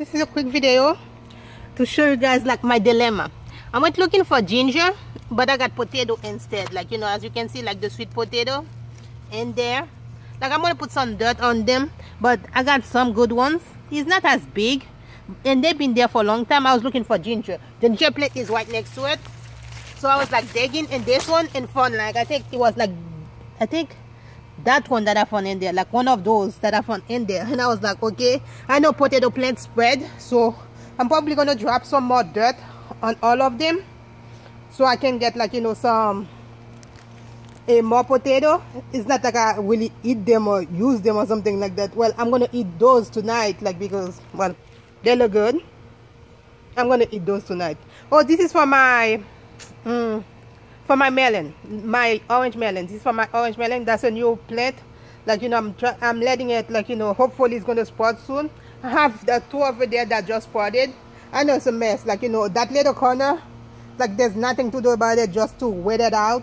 this is a quick video to show you guys like my dilemma. I went looking for ginger but I got potato instead. Like you know as you can see like the sweet potato in there. Like I'm gonna put some dirt on them but I got some good ones. It's not as big and they've been there for a long time. I was looking for ginger. The ginger plate is right next to it. So I was like digging in this one and found like I think it was like I think that one that I found in there like one of those that I found in there. And I was like okay I know potato plant spread so I'm probably gonna drop some more dirt on all of them so I can get like you know some a more potato. It's not like I really eat them or use them or something like that. Well I'm gonna eat those tonight like because well they look good. I'm gonna eat those tonight. Oh this is for my mm, for my melon my orange melon. This is for my orange melon. That's a new plant like you know i'm i'm letting it like you know hopefully it's going to sprout soon. I have the two over there that just sprouted i know it's a mess. Like you know that little corner like there's nothing to do about it just to wait it out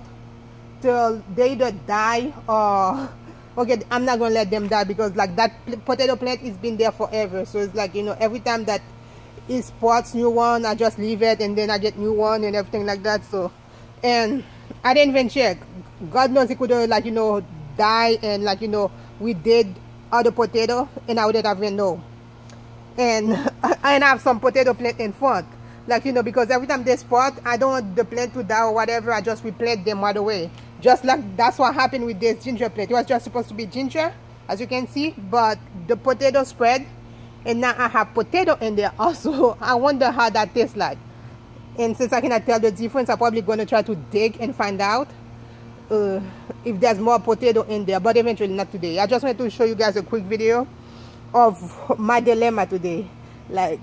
till they either die or okay i'm not gonna let them die because like that potato plant has been there forever. So it's like you know every time that it sprouts new one i just leave it and then i get new one and everything like that. So and I didn't even check. God knows it could have like you know die and like you know we did other potato and I wouldn't even know. And I have some potato plant in front. Like you know because every time they spot I don't want the plant to die or whatever I just replant them right away. Just like that's what happened with this ginger plant. It was just supposed to be ginger as you can see but the potato spread and now I have potato in there also. I wonder how that tastes like and since I cannot tell the difference I'm probably going to try to dig and find out uh, if there's more potato in there but eventually not today. I just wanted to show you guys a quick video of my dilemma today. Like